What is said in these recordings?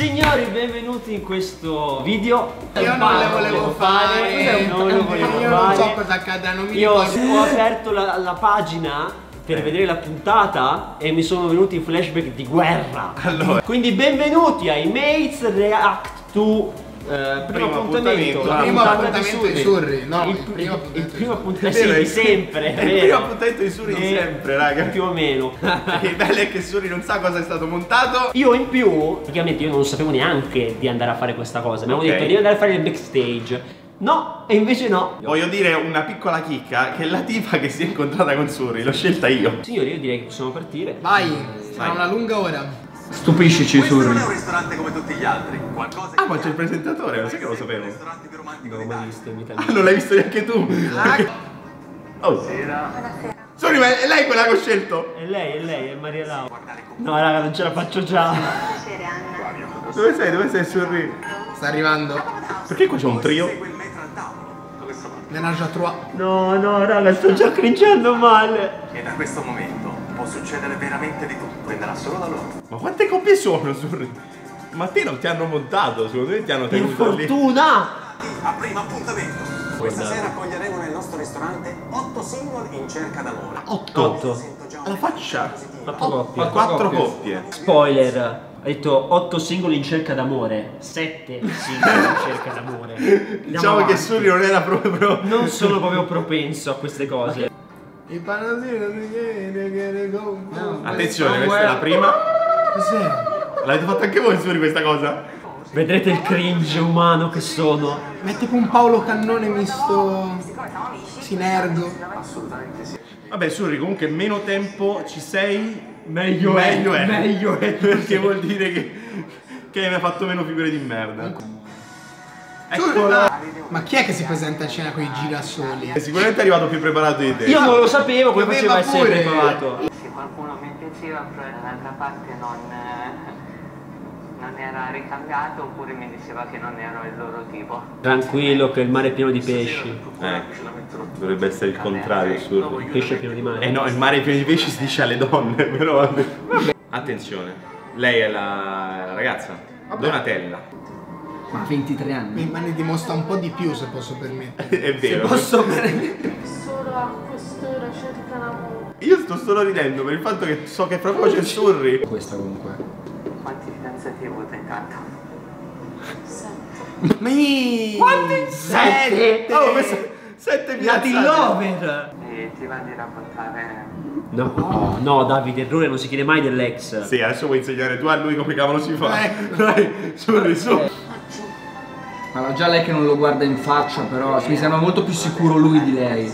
Signori, benvenuti in questo video. Io non le volevo fare, non le volevo io non so fare. cosa accadrà, non mi Io ricordo. ho aperto la, la pagina per vedere la puntata e mi sono venuti i flashback di guerra. Allora. Quindi benvenuti ai Mates React to eh, primo, Primo appuntamento, la Il primo appuntamento di Surri, no, il, il primo il appuntamento di primo Surri. appuntamento di sempre, il primo appuntamento di Suri di Eh, sempre, raga. Più o meno. Il bello è che Suri non sa cosa è stato montato. Io in più, praticamente io non sapevo neanche di andare a fare questa cosa. Mi avevo Ok. detto di andare a fare il backstage. No, e invece no. Voglio dire una piccola chicca che la tipa che si è incontrata con Suri l'ho scelta io. Signori, io direi che possiamo partire. Vai, sarà una lunga ora. Stupiscici Questo non Surri. è un ristorante come tutti gli altri. Qualcosa Ah, ma c'è il presentatore, lo sai che lo sapevo. Il ristorante più romantico Non l'ho mai visto in vita Ah, non l'hai visto neanche tu. Oh. Suri, ma è lei quella che ho scelto. È lei, è lei, è Maria Laura. No, raga, non ce la faccio già. Dove sei? Dove sei Suri? Sta arrivando. Perché qua c'è un trio? Segue il metro al tavolo. Dove sto andando? Menage a trois. No, no, raga, sto già cringiando male. E da questo momento può succedere veramente di tutto. Prenderà solo da loro. Ma quante coppie sono Suri? Ma te non ti hanno montato, secondo me ti hanno Per tenuto lì. fortuna! A primo appuntamento. Questa Guardate. sera accoglieremo nel nostro ristorante 8 single in cerca d'amore. Otto. Sento già Alla faccia. Quattro coppie. Quattro coppie. Spoiler. Ha detto 8 singoli in cerca d'amore. 7 singoli in cerca d'amore. Andiamo Diciamo che avanti. Suri non era proprio. Non sono proprio propenso a queste cose. Il panosino mi viene che go. Attenzione, questa è la prima. Cos'è? L'avete fatto anche voi Suri questa cosa? Vedrete il cringe umano che sono. Ma è tipo un Paolo Cannone misto sinergo. Vabbè, Suri, comunque meno tempo ci sei, Meglio, meglio è. Meglio è. Perché vuol dire che, che mi ha fatto meno figure di merda. Eccola. Ma chi è che si presenta a cena con i girasoli? È sicuramente è arrivato più preparato di te. Io non lo sapevo come faceva a essere pure. preparato. Sì, qualcuno mi piaceva, però dall'altra parte non, eh, non era ricambiato oppure mi diceva che non ero il loro tipo. Tranquillo che il mare è pieno di pesci. Eh, dovrebbe essere il contrario, Suri. Il pesce è pieno di mare. Eh no, il mare pieno di pesci si dice alle donne, però vabbè. Attenzione, lei è la, la ragazza. Donatella. Ma 23 anni. Ma ne dimostra un po' di più se posso permettere. È vero. Posso Solo a quest'ora cercano amore. Io sto solo ridendo per il fatto che so che proprio c'è Surri. Questa comunque. Quanti fidanzati hai avuto intanto? Sette. Mi... Quanti? Sette? Oh, questa- sette La fidanzate. Lover! E ti va di raccontare No, no, Davide, errore non si chiede mai dell'ex. Sì, adesso vuoi insegnare tu a lui come cavolo si fa. Ecco. Dai, Surri, su. Allora già lei che non lo guarda in faccia, però mi sembra molto più sicuro lui di lei.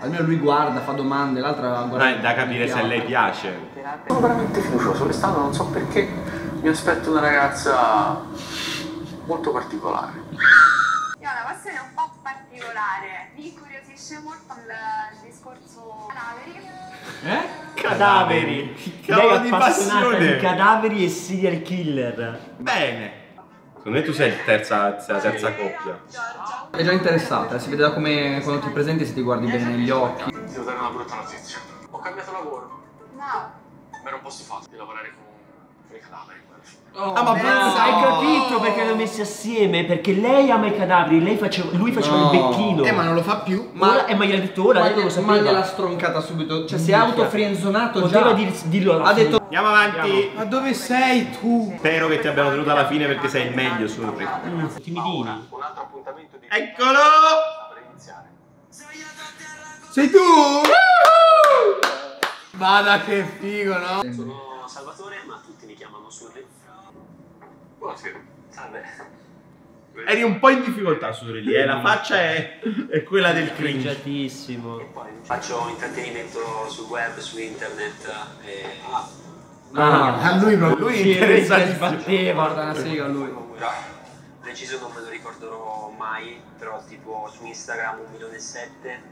Almeno lui guarda, fa domande, l'altra guarda. Non è da capire se a lei piace. Sono veramente fiducioso, quest'anno non so perché mi aspetto una ragazza molto particolare. Io ho una questione un po' particolare. Mi incuriosisce molto il, discorso cadaveri. Eh? Cadaveri. Lei è appassionata passione. di cadaveri e serial killer. Bene. Secondo me tu sei il terza, la terza coppia. È già interessata, si vede da come quando ti presenti se ti guardi bene negli occhi. Ti devo dare una brutta notizia. Ho cambiato lavoro, No. ma era un posto fatto di lavorare con, cadaveri. Ah, ma pensa- Hai capito perché li ho messi assieme? Perché lei ama i cadaveri, lei faceva, lui faceva No. il becchino. Eh, ma non lo fa più. Ma, ora, eh, ma gliel'ha detto ora, Ma, lei non lo gli- sapeva. ma gliel'ha stroncata subito. Cioè si è autofrienzonato già. Poteva dir- dirlo alla Ha fine. detto Andiamo avanti. Ma dove sei tu? Spero che ti abbiano tenuto alla fine perché sei il meglio, Surri. Mm, timidini. Un altro appuntamento di... Eccolo! Sei tu? Vada che figo, no? Sono Salvatore, ma Surri. Buonasera. Salve. Eri un po' in difficoltà, Surri, lì, eh. La faccia è, è quella del cringe. Cringiatissimo. Poi faccio intrattenimento sul web, su internet e Ah, A lui proprio. Lui interessa si sbatteva. guarda una sega lui. preciso non me lo ricorderò mai, però tipo su Instagram 1 milione e 7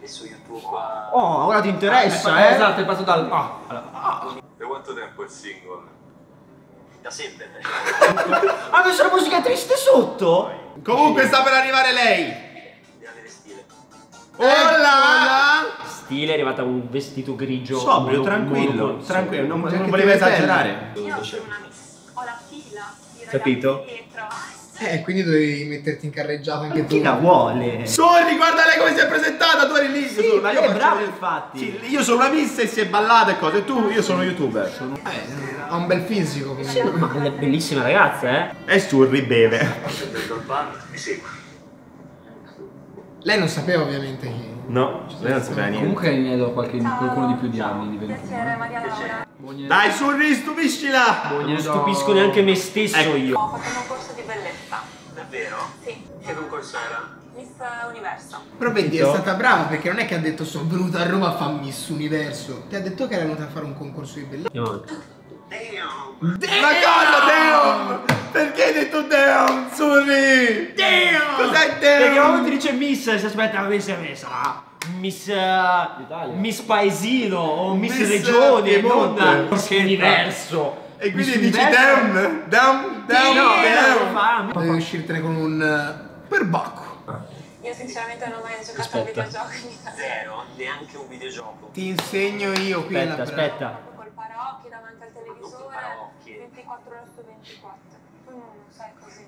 e su YouTube Oh, ora ti interessa, Eh, eh? Esatto, è passato dal. Ah. Da quanto tempo è single? Da sempre. Ha messo la musica triste sotto? Comunque sta per arrivare lei. Avere stile. Hola! Stile è arrivata un vestito grigio. Sobrio, tranquillo, tranquillo, non, non voleva esagerare. Io sono una miss. Ho la fila di ragazzi Capito? dietro. Eh, quindi dovevi metterti in carreggiata anche tu. Chi la vuole? Sorri, guarda lei come si è presentata, tu eri lì. Sì, io sono, lei è faccio- brava, infatti. Sì, io sono una miss e si è ballata e cose. Tu, io sono youtuber. Eh, ha un bel fisico comunque. Ma è una bellissima ragazza, eh? E Surri beve. Mi segui. Lei non sapeva ovviamente chi. No, lei non sapeva niente. Comunque ne do qualche, qualcuno di più di anni di 21. Piacere, Maria Laura. Dai, Surri, stupiscila! Non stupisco neanche me stesso Ecco. io. Ho fatto un concorso di bellezza. Davvero? Sì, Che concorso era? Miss Universo. Però vedi, è stata brava perché non è che ha detto sono venuta a Roma a fare Miss Universo. Ti ha detto che era venuta a fare un concorso di bellezza. Damn! Ma cosa, Deon? Perché hai detto Deon, Surri? Damn! Cos'è Perché Deon? quando ti dice Miss, si aspetta come si sarà Miss eh, Miss Paesino o Miss, Miss Regione, Piemonte. non Miss Universo. E quindi Miss dici? Deon? No, Deon? non fa. Devi uscirtene con un eh, perbacco. Io sinceramente non ho mai giocato a videogiochi. Zero, neanche un videogioco. Ti insegno io qui Aspetta, aspetta. Davanti al televisore, paraocchi. 24 ore su 24. Tu non sai così.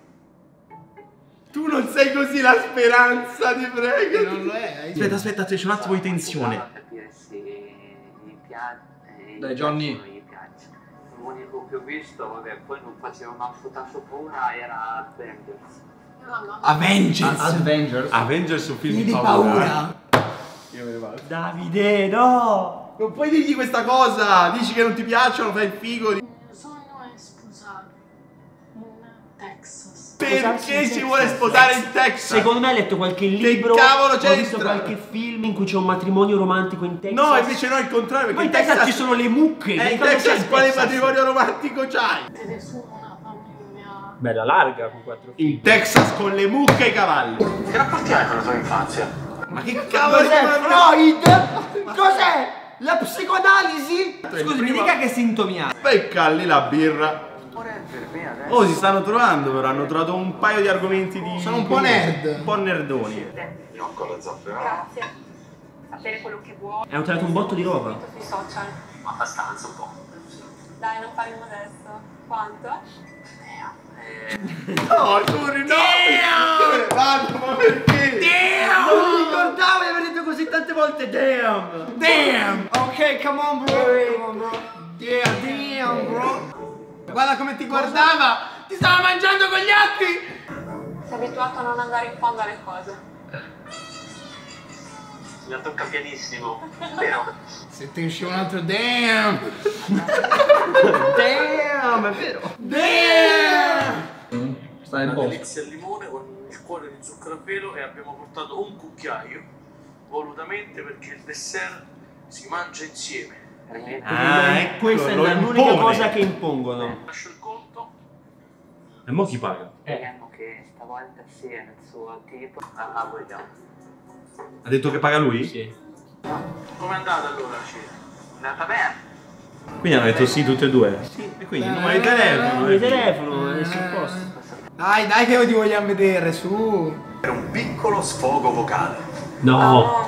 Tu non sei così la speranza, ti prego. Non lo è. hai- Aspetta, aspetta, c'è un attimo di tensione. capire se gli piace. Dai, Johnny. L'unico che ho visto, vabbè, poi non faceva una fotasso paura, era Avengers. Avengers. Avengers. Avengers su film di paura. Io me ne vado. Davide, no! Non puoi dirgli questa cosa. Dici che non ti piacciono, fai il figo. È sposare in Texas. Perché si vuole sposare in Texas? Secondo me hai letto qualche libro cavolo ho c'entra? visto qualche film in cui c'è un matrimonio romantico in Texas. No, invece no, è il contrario. Ma Perché in Texas ci sono le mucche. Eh, che in c'è Texas quale matrimonio romantico c'hai? Su una famiglia. Bella larga con quattro figli. In Texas con le mucche e i cavalli. Che rapporti hai con la tua infanzia? Ma che cavolo di Cos'è Freud? Cos'è? La psicoanalisi? Scusi, mi dica che sintomi ha. Beccalli la birra. Ora per me adesso. Oh, si stanno trovando però, hanno trovato un paio di argomenti di... Sono un po' nerd. Un po' nerdoni. Io con la zaffera. Grazie. Sapere quello che vuoi. Hanno tirato un botto di roba. Sui social. Ma abbastanza un po'. Dai, non fare il modesto. Quanto? No, Turi, no! Ne vado? Ma perché? Non mi ricordavo di aver detto così tante volte damn! Damn. Ok, come on bro. Come on bro. Yeah, damn bro. Guarda come ti guardava. Ti stava mangiando con gli occhi. Sei abituato a non andare in fondo alle cose. Mi ha tocca pianissimo. Vero? Se ti usciva un altro damn. Damn, è vero! Damn. Sta nel Una posto. delizia al limone con il cuore di zucchero a velo e abbiamo portato un cucchiaio volutamente perché il dessert si mangia insieme. Ah, ecco, Questa è l'unica cosa che impongono. Lascio il conto. E mo chi paga? Speriamo che stavolta sia il suo tipo. Ah, ah, vogliamo. Ha detto che paga lui? Sì. Com'è andata allora la cena? È andata bene. Quindi hanno detto sì tutte e due? Sì. E quindi il numero di telefono. Il telefono è sul posto. Dai, dai che ti vogliamo vedere, su. Per un piccolo sfogo vocale. No!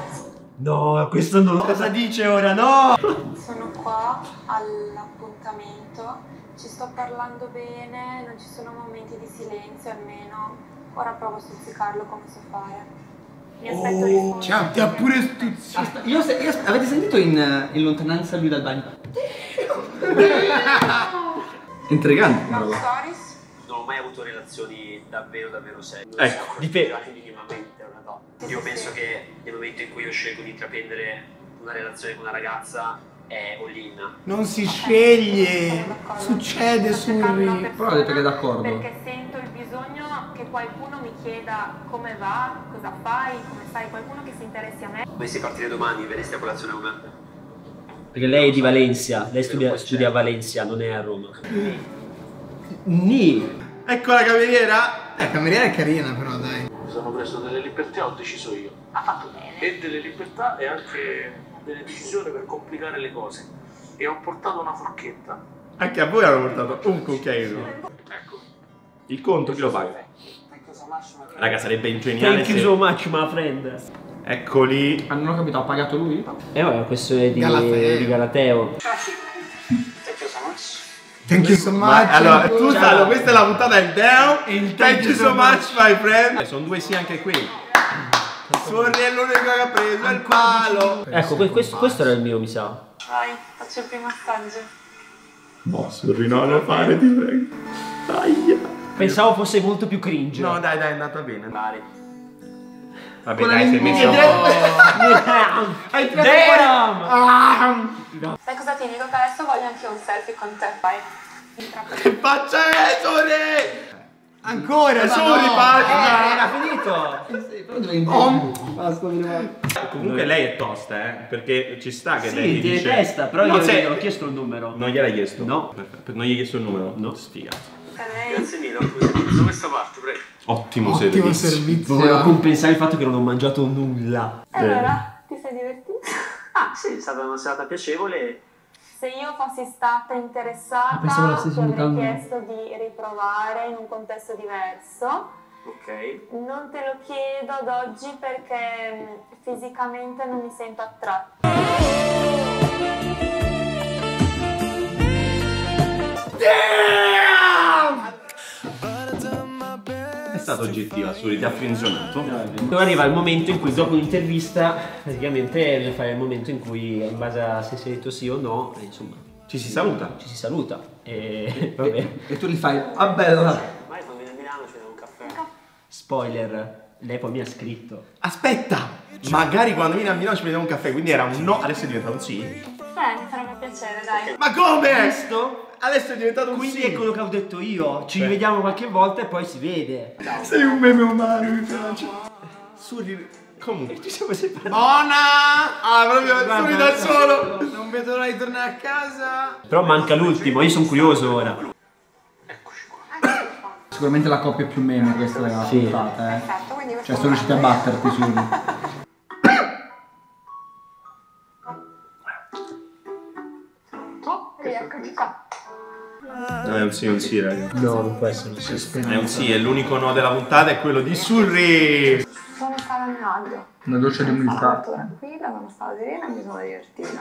No, questo non cosa dice ora, no! Sono qua all'appuntamento, ci sto parlando bene, non ci sono momenti di silenzio almeno. Ora provo a stuzzicarlo come so fare. Mi aspetto risposta. Ciao, ti ha pure stuzzicato. Io, se- io- avete sentito in, eh, in lontananza lui dal bagno? Intrigante. roba. stories? Mai avuto relazioni davvero davvero serie. Non Ecco, dipende. minimamente una donna. Io penso che nel momento in cui io scelgo di intraprendere una relazione con una ragazza è all-in. Non si sceglie. Succede, Surri. Però ha detto che è d'accordo. Perché sento il bisogno che qualcuno mi chieda come va, cosa fai, come stai, qualcuno che si interessi a me. Dovessi partire domani, veresti a colazione con me? Perché lei è di Valencia, lei studia, studia a Valencia, non è a Roma. Ni! Ecco la cameriera. La cameriera è carina però, dai. Mi sono preso delle libertà, ho deciso io. Ha fatto bene. E delle libertà e anche delle decisioni per complicare le cose. E ho portato una forchetta. Anche a voi hanno portato un cucchiaino. Ecco. Il conto chi lo paga? Raga, sarebbe ingeniale Thank you se... so much, my friend. Eccoli. Ah, non ho capito, ha pagato lui? E ora questo è di Galateo. di Galateo. Thank you so much. Thank much. Ma, allora, tu Salo, questa è la puntata del down. E il Thank you so much, my friend. Sono due sì anche qui. Sorri è l'unico che ha preso il palo. Ecco, que- questo, questo era il mio, mi sa. Vai, faccio il primo assaggio. Boh, Sorri, no, non fare, ti prego. Aia. Pensavo fosse molto più cringe. No, dai, dai, è andata bene. Mari. Vabbè, dai, sei messo. Hai tirato fuori. Ah. Sai cosa ti dico? Che adesso voglio anche un selfie con te. Vai. Che faccia è, Sorri? Ancora, È Sorri, no. basta. Era finito! Basta, mi rimango. Comunque lei è tosta, eh, perché ci sta che lei Sì, ti tiene dice... testa, però No, io se- gli ho chiesto il numero. Non gliel'hai chiesto? No. Perfetto. Non gli hai chiesto il numero? No. Sfigato. Lei. Grazie mille, ho preso da questa parte, prego. Ottimo, Ottimo servizio. servizio. Volevo compensare il fatto che non ho mangiato nulla. E allora, ti sei divertito? Ah, sì, è stata una serata piacevole. Se io fossi stata interessata, la ti avrei mutande. chiesto di riprovare in un contesto diverso. Ok. Non te lo chiedo ad oggi perché mh, fisicamente non mi sento attratta. È stata oggettiva, Suri, ti ha frenzonato. Ora arriva il momento in cui dopo un'intervista praticamente fai il momento in cui in base a se sei detto sì o no, eh, insomma, Ci si saluta. ci si saluta. E vabbè. E tu li fai. Ah bella. Vai, quando vieni a Milano ci devo un caffè. Spoiler, lei poi mi ha scritto. Aspetta! Magari quando vieni a Milano ci prendiamo un caffè, quindi era un no, adesso è diventato un sì. Eh, mi farebbe piacere, dai. Ma come? Questo? Adesso è diventato un Quindi sì. è quello che ho detto io. Ci Beh. rivediamo qualche volta e poi si vede. Sei un meme umano, mi piace. Suri, comunque. Ci siamo separati. Buona! Ah, proprio Suri da solo. Non vedo l'ora di tornare a casa. Però manca l'ultimo, io sono curioso ora. Sicuramente la coppia più meme questa della Sì. puntata, eh. Perfetto, quindi Cioè, sono riusciti a batterti su. Qua. No, è un sì, è un sì, raga. No, non può essere un sì. È un sì, è l'unico no della puntata, è quello di Surri. Sono stata a mio agio. Una doccia di Sono umiltà. molto tranquilla, sono stata serena e mi sono divertita.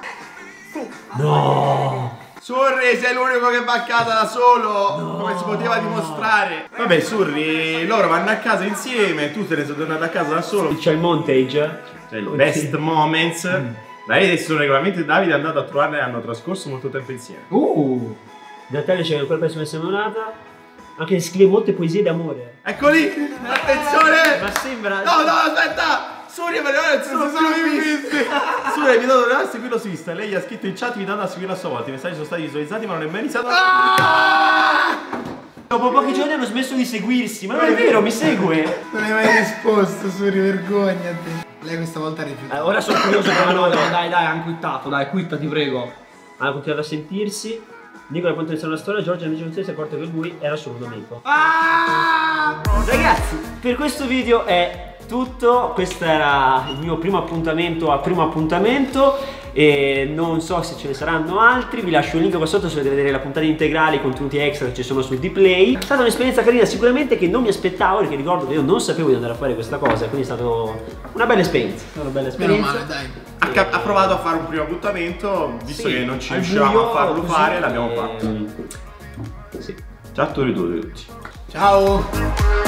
Sì. No! Surri, sei l'unico che va a casa da solo, come si poteva dimostrare. Vabbè, Surri, loro vanno a casa insieme, tu te ne sei tornato a casa da solo. C'è il montage? Cioè, il best moments. Davide sono regolarmente Davide è andato a trovarla e hanno trascorso molto tempo insieme. Uh! Natalia c'è quella persona semmonata. Anche se scrive molte poesie d'amore. Eccoli! Attenzione! Ma sembra. No, no, aspetta! Surya per ora non sono sono visti! Surya mi ha dato a seguirlo su Insta. Lei ha scritto in chat invitando a seguirlo a sua volta. I messaggi sono stati visualizzati ma non è mai iniziato. Dopo pochi giorni hanno smesso di seguirsi. Ma non è vero, mi segue. Non hai mai risposto, Suri, vergognati. Lei questa volta ha rifiutato. Eh, ora sono curioso come no, no, dai, dai, hanno quittato, dai, quitta, ti prego. Hanno continuato a sentirsi. Nicola quanto iniziare una storia, Giorgia invece non si è accorto che lui era solo un amico. Ragazzi, per questo video è tutto. Questo era il mio primo appuntamento a primo appuntamento. E non so se ce ne saranno altri. Vi lascio il link qua sotto se volete vedere la puntata integrale, i contenuti extra che ci sono sul D-Play. È stata un'esperienza carina, sicuramente che non mi aspettavo, perché ricordo che io non sapevo di andare a fare questa cosa. Quindi è stata una bella esperienza. Una bella Meno esperienza. male, dai. Ha, cap- ha provato a fare un primo appuntamento, visto Sì, che non ci riuscivamo buio, a farlo fare, l'abbiamo e- fatto. Sì. Ciao a tutti. Ciao.